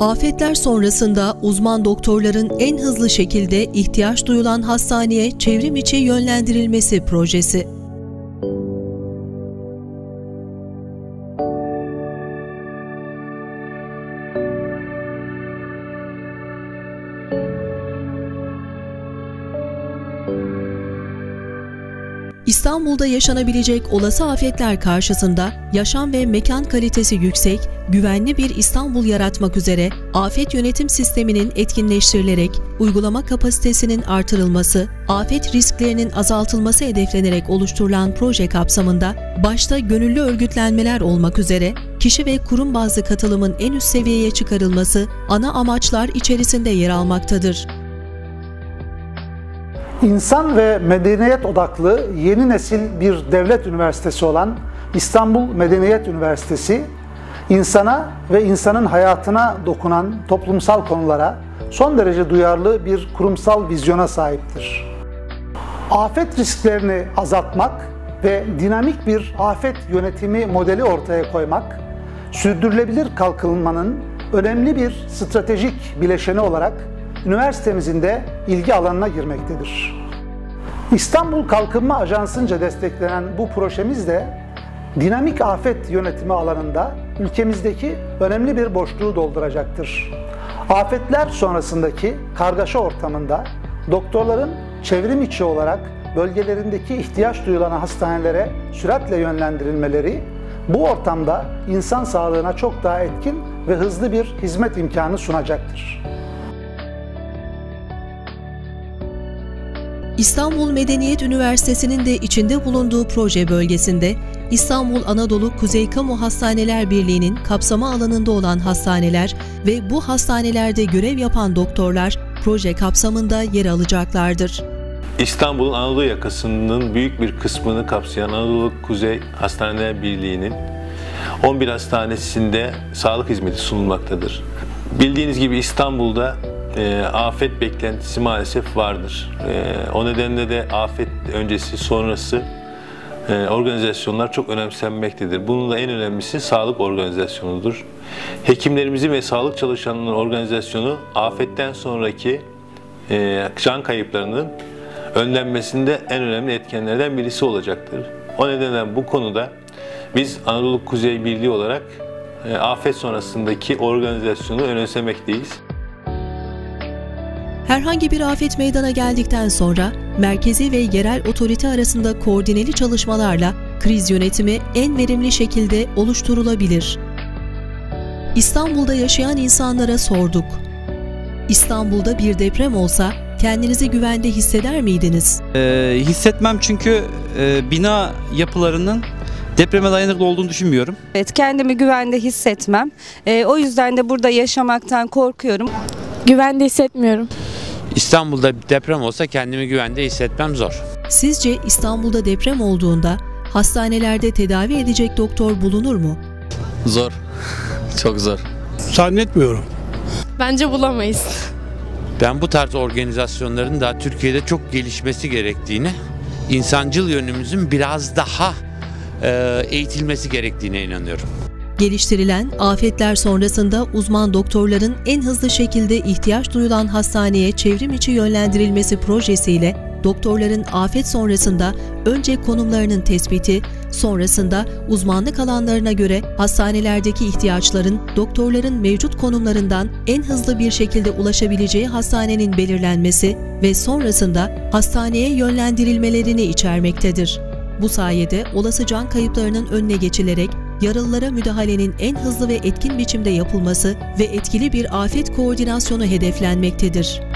Afetler sonrasında uzman doktorların en hızlı şekilde ihtiyaç duyulan hastaneye çevrim içi yönlendirilmesi projesi. İstanbul'da yaşanabilecek olası afetler karşısında yaşam ve mekan kalitesi yüksek, güvenli bir İstanbul yaratmak üzere afet yönetim sisteminin etkinleştirilerek uygulama kapasitesinin artırılması, afet risklerinin azaltılması hedeflenerek oluşturulan proje kapsamında başta gönüllü örgütlenmeler olmak üzere kişi ve kurum bazlı katılımın en üst seviyeye çıkarılması ana amaçlar içerisinde yer almaktadır. İnsan ve medeniyet odaklı yeni nesil bir devlet üniversitesi olan İstanbul Medeniyet Üniversitesi, insana ve insanın hayatına dokunan toplumsal konulara son derece duyarlı bir kurumsal vizyona sahiptir. Afet risklerini azaltmak ve dinamik bir afet yönetimi modeli ortaya koymak, sürdürülebilir kalkınmanın önemli bir stratejik bileşeni olarak üniversitemizin de ilgi alanına girmektedir. İstanbul Kalkınma Ajansı'nca desteklenen bu projemiz de dinamik afet yönetimi alanında ülkemizdeki önemli bir boşluğu dolduracaktır. Afetler sonrasındaki kargaşa ortamında doktorların çevrim içi olarak bölgelerindeki ihtiyaç duyulan hastanelere süratle yönlendirilmeleri bu ortamda insan sağlığına çok daha etkin ve hızlı bir hizmet imkanı sunacaktır. İstanbul Medeniyet Üniversitesi'nin de içinde bulunduğu proje bölgesinde İstanbul Anadolu Kuzey Kamu Hastaneler Birliği'nin kapsama alanında olan hastaneler ve bu hastanelerde görev yapan doktorlar proje kapsamında yer alacaklardır. İstanbul'un Anadolu yakasının büyük bir kısmını kapsayan Anadolu Kuzey Hastaneler Birliği'nin 11 hastanesinde sağlık hizmeti sunulmaktadır. Bildiğiniz gibi İstanbul'da e, afet beklentisi maalesef vardır. E, o nedenle de afet öncesi sonrası e, organizasyonlar çok önemsenmektedir. Bunun da en önemlisi sağlık organizasyonudur. Hekimlerimizin ve sağlık çalışanlarının organizasyonu afetten sonraki e, can kayıplarının önlenmesinde en önemli etkenlerden birisi olacaktır. O nedenle bu konuda biz Anadolu Kuzey Birliği olarak e, afet sonrasındaki organizasyonu önemsemekteyiz. Herhangi bir afet meydana geldikten sonra merkezi ve yerel otorite arasında koordineli çalışmalarla kriz yönetimi en verimli şekilde oluşturulabilir. İstanbul'da yaşayan insanlara sorduk. İstanbul'da bir deprem olsa kendinizi güvende hisseder miydiniz? Ee, hissetmem çünkü e, bina yapılarının depreme dayanıklı olduğunu düşünmüyorum. Evet kendimi güvende hissetmem. Ee, o yüzden de burada yaşamaktan korkuyorum. Güvende hissetmiyorum. İstanbul'da deprem olsa kendimi güvende hissetmem zor. Sizce İstanbul'da deprem olduğunda hastanelerde tedavi edecek doktor bulunur mu? Zor. Çok zor. Zannetmiyorum. Bence bulamayız. Ben bu tarz organizasyonların da Türkiye'de çok gelişmesi gerektiğini, insancıl yönümüzün biraz daha e, eğitilmesi gerektiğine inanıyorum. Geliştirilen afetler sonrasında uzman doktorların en hızlı şekilde ihtiyaç duyulan hastaneye çevrim içi yönlendirilmesi projesiyle doktorların afet sonrasında önce konumlarının tespiti, sonrasında uzmanlık alanlarına göre hastanelerdeki ihtiyaçların doktorların mevcut konumlarından en hızlı bir şekilde ulaşabileceği hastanenin belirlenmesi ve sonrasında hastaneye yönlendirilmelerini içermektedir. Bu sayede olası can kayıplarının önüne geçilerek yaralılara müdahalenin en hızlı ve etkin biçimde yapılması ve etkili bir afet koordinasyonu hedeflenmektedir.